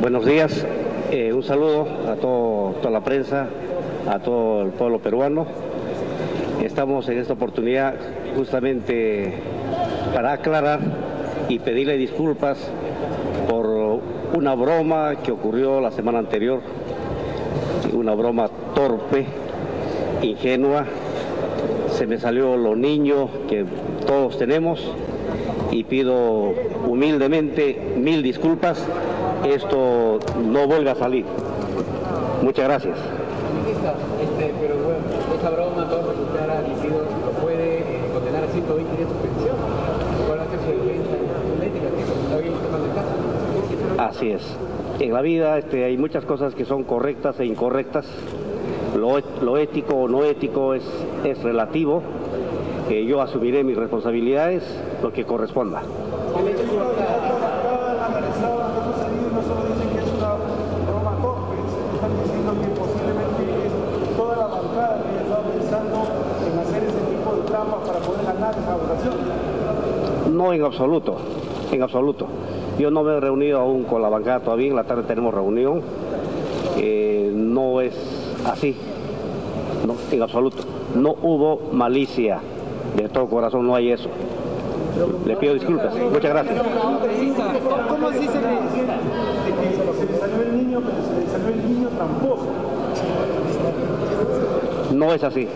Buenos días, eh, un saludo a toda la prensa, a todo el pueblo peruano. Estamos en esta oportunidad justamente para aclarar y pedirle disculpas por una broma que ocurrió la semana anterior, una broma torpe, ingenua, se me salió lo niño que todos tenemos y pido humildemente mil disculpas, esto no vuelve a salir. Muchas gracias. Pero bueno, esa broma, todo lo que usted ha admitido, lo puede condenar a 120 días de suspensión. ¿Cuál va a ser su defensa ética? Que hoy está mal de caso. Así es. En la vida este, hay muchas cosas que son correctas e incorrectas. Lo, lo ético o no ético es, es relativo. Eh, yo asumiré mis responsabilidades, lo que corresponda solo dicen que es una broma torpe, están diciendo que posiblemente es toda la bancada que ha estado pensando en hacer ese para poder ganar esa votación. No en absoluto, en absoluto. Yo no me he reunido aún con la bancada todavía, en la tarde tenemos reunión. Eh, no es así, no, en absoluto. No hubo malicia, de todo corazón no hay eso. Le pido disculpas, muchas gracias. ¿Cómo se que le salió el niño, pero se le salió el niño tramposo? No es así.